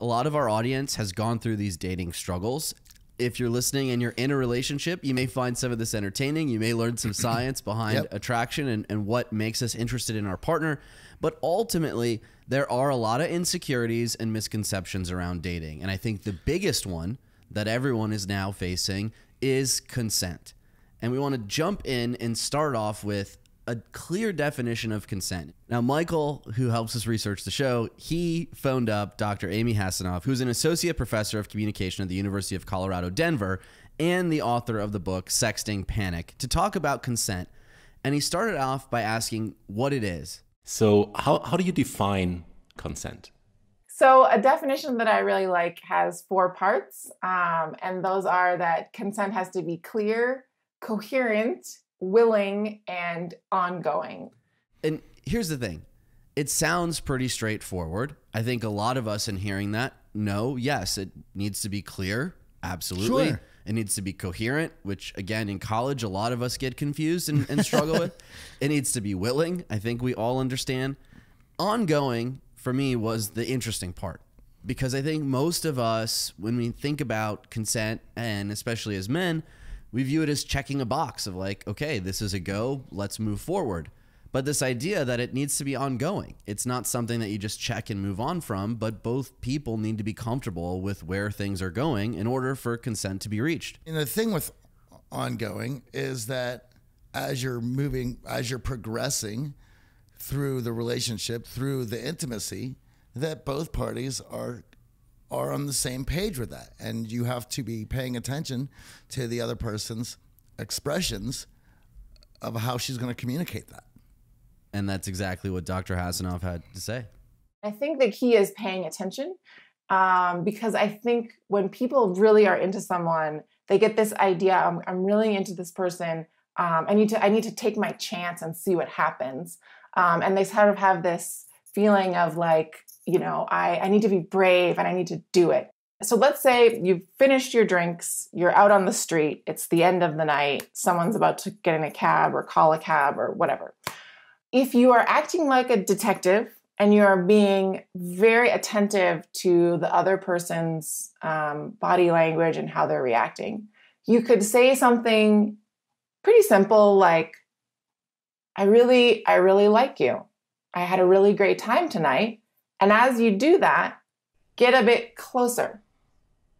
A lot of our audience has gone through these dating struggles. If you're listening and you're in a relationship, you may find some of this entertaining. You may learn some science behind Yep. attraction and, and what makes us interested in our partner. But ultimately, there are a lot of insecurities and misconceptions around dating. And I think the biggest one that everyone is now facing is consent. And we want to jump in and start off with a clear definition of consent. Now, Michael, who helps us research the show, he phoned up Dr. Amy Hasinoff, who's an associate professor of communication at the University of Colorado, Denver, and the author of the book Sexting Panic, to talk about consent. And he started off by asking what it is. So, how, how do you define consent? So, a definition that I really like has four parts, um, and those are that consent has to be clear, coherent, willing, and ongoing. And here's the thing it sounds pretty straightforward. I think a lot of us in hearing that know, yes, it needs to be clear. Absolutely. Sure. It needs to be coherent, which again, in college, a lot of us get confused and, and struggle with. It needs to be willing. I think we all understand. Ongoing, for me, was the interesting part because I think most of us, when we think about consent, and especially as men, we view it as checking a box of like, okay, this is a go, let's move forward. But this idea that it needs to be ongoing, it's not something that you just check and move on from, but both people need to be comfortable with where things are going in order for consent to be reached. And the thing with ongoing is that as you're moving, as you're progressing through the relationship, through the intimacy, that both parties are are on the same page with that, and you have to be paying attention to the other person's expressions of how she's going to communicate that. And that's exactly what Dr. Hasinoff had to say. I think the key is paying attention um, because I think when people really are into someone, they get this idea: I'm, I'm really into this person. Um, I need to I need to take my chance and see what happens. Um, and they sort of have this feeling of like, you know, I, I need to be brave and I need to do it. So let's say you've finished your drinks, you're out on the street, it's the end of the night, someone's about to get in a cab or call a cab or whatever. If you are acting like a detective and you are being very attentive to the other person's um, body language and how they're reacting, you could say something pretty simple like, I really, I really like you. I had a really great time tonight. And as you do that, get a bit closer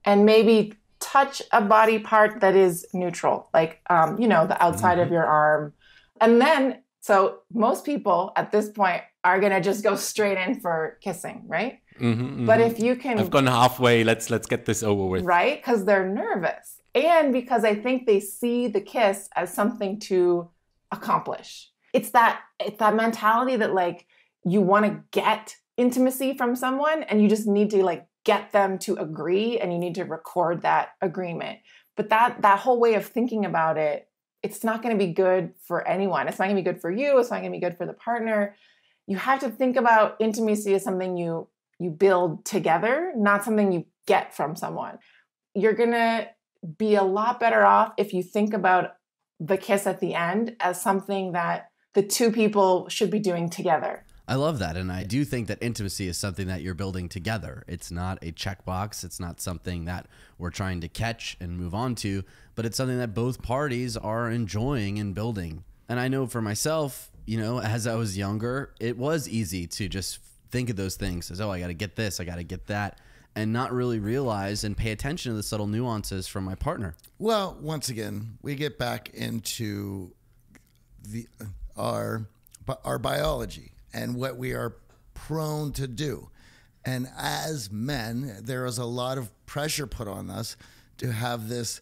and maybe touch a body part that is neutral, like, um, you know, the outside of your arm. And then, so most people at this point are going to just go straight in for kissing, right? Mhm, But mhm. if you can I've gone halfway. Let's let's get this over with. right? Because they're nervous. And because I think they see the kiss as something to accomplish. It's that it's that mentality that like you want to get intimacy from someone and you just need to like get them to agree and you need to record that agreement. But that that whole way of thinking about it, it's not going to be good for anyone. It's not going to be good for you, it's not going to be good for the partner. You have to think about intimacy as something you you build together, not something you get from someone. You're going to be a lot better off if you think about the kiss at the end as something that the two people should be doing together. I love that. And I do think that intimacy is something that you're building together. It's not a checkbox. It's not something that we're trying to catch and move on to, but it's something that both parties are enjoying and building. And I know for myself, you know, as I was younger, it was easy to just think of those things as, oh, I got to get this, I got to get that, and not really realize and pay attention to the subtle nuances from my partner. Well, once again, we get back into the our our biology and what we are prone to do. And as men, there is a lot of pressure put on us to have this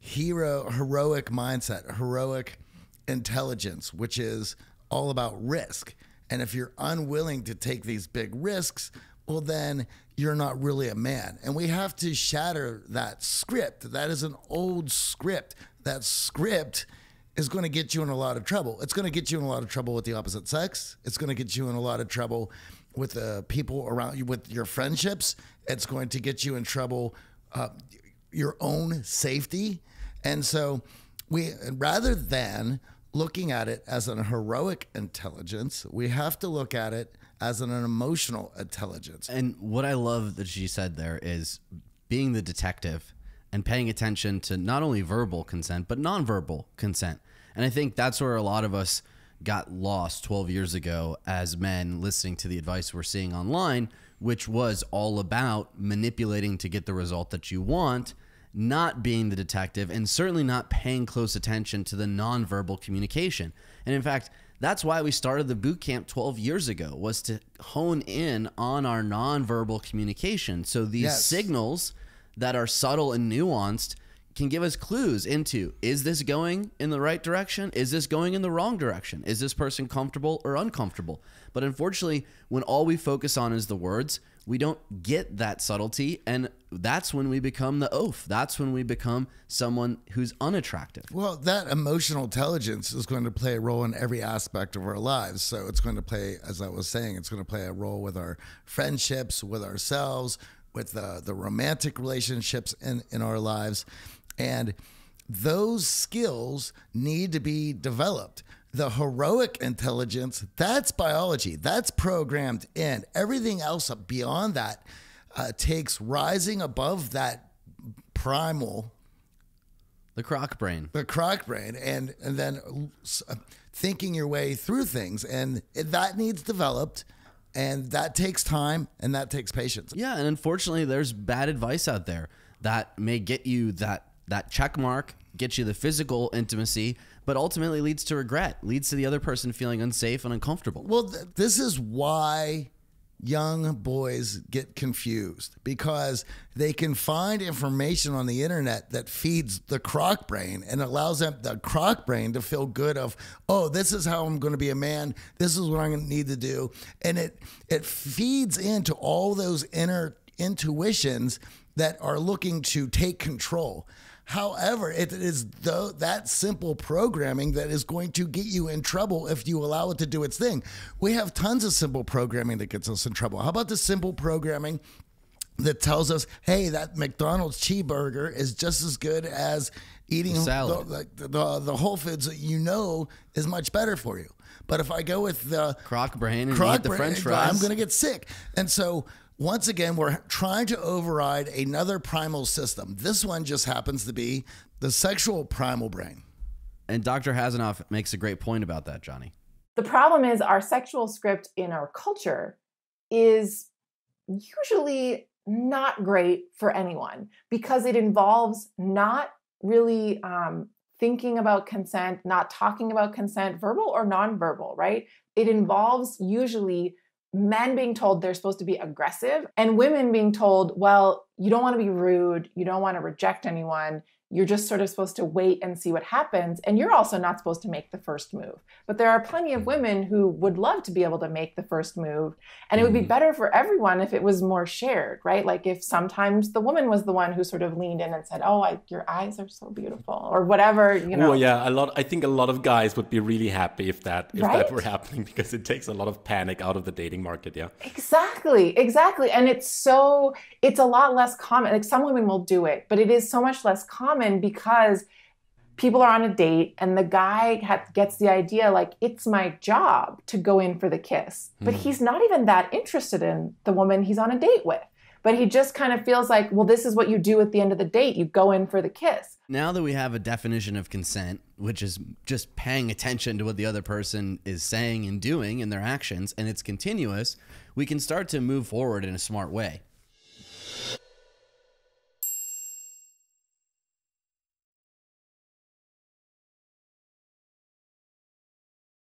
hero heroic mindset, heroic intelligence, which is all about risk. And if you're unwilling to take these big risks, well, then you're not really a man. And we have to shatter that script. That is an old script. That script is going to get you in a lot of trouble. It's going to get you in a lot of trouble with the opposite sex. It's going to get you in a lot of trouble with the people around you, with your friendships. It's going to get you in trouble, uh, your own safety. And so, we rather than looking at it as an heroic intelligence, we have to look at it as an emotional intelligence. And what I love that she said there is being the detective and paying attention to not only verbal consent, but nonverbal consent. And I think that's where a lot of us got lost 12 years ago as men listening to the advice we're seeing online, which was all about manipulating to get the result that you want, not being the detective, and certainly not paying close attention to the nonverbal communication. And in fact, that's why we started the boot camp 12 years ago was to hone in on our nonverbal communication. So these Yes. signals that are subtle and nuanced can give us clues into is this going in the right direction? Is this going in the wrong direction? Is this person comfortable or uncomfortable? But unfortunately, when all we focus on is the words, we don't get that subtlety. And that's when we become the oaf. That's when we become someone who's unattractive. Well, that emotional intelligence is going to play a role in every aspect of our lives. So it's going to play, as I was saying, it's going to play a role with our friendships, with ourselves, with the, the romantic relationships in, in our lives. And those skills need to be developed. The heroic intelligence, that's biology, that's programmed in. Everything else beyond that uh, takes rising above that primal The croc brain. the croc brain and and then uh, thinking your way through things and that needs developed and that takes time and that takes patience Yeah, and unfortunately, there's bad advice out there that may get you that that check mark, get you the physical intimacy, but ultimately leads to regret, leads to the other person feeling unsafe and uncomfortable. well th- this is why young boys get confused because they can find information on the internet that feeds the croc brain and allows them the croc brain to feel good of oh this is how I'm going to be a man this is what I'm going to need to do. And it it feeds into all those inner intuitions that are looking to take control However, it is though that simple programming that is going to get you in trouble if you allow it to do its thing. We have tons of simple programming that gets us in trouble. How about the simple programming that tells us, "Hey, that McDonald's cheeseburger is just as good as eating Salad. The, the, the Whole Foods that you know is much better for you." But if I go with the Croc brain and crock eat the French fries. I'm going to get sick. And so once again, we're trying to override another primal system. This one just happens to be the sexual primal brain. and Dr. Hasinoff makes a great point about that, Johnny. The problem is our sexual script in our culture is usually not great for anyone because it involves not really um, thinking about consent, not talking about consent, verbal or nonverbal, right? It involves usually men being told they're supposed to be aggressive and women being told, well, you don't want to be rude, you don't want to reject anyone. You're just sort of supposed to wait and see what happens. And you're also not supposed to make the first move. But there are plenty of hmm. women who would love to be able to make the first move. And it would be hmm. better for everyone if it was more shared, right? Like if sometimes the woman was the one who sort of leaned in and said, Oh, I, your eyes are so beautiful, or whatever, you know. Oh yeah, a lot. I think a lot of guys would be really happy if that if Right? that were happening because it takes a lot of panic out of the dating market. Yeah. Exactly, exactly. And it's so, it's a lot less common. Like some women will do it, but it is so much less common because people are on a date and the guy ha- gets the idea like, it's my job to go in for the kiss. But hmm. he's not even that interested in the woman he's on a date with. But he just kind of feels like, well, this is what you do at the end of the date. You go in for the kiss. Now that we have a definition of consent, which is just paying attention to what the other person is saying and doing and their actions, and it's continuous, we can start to move forward in a smart way.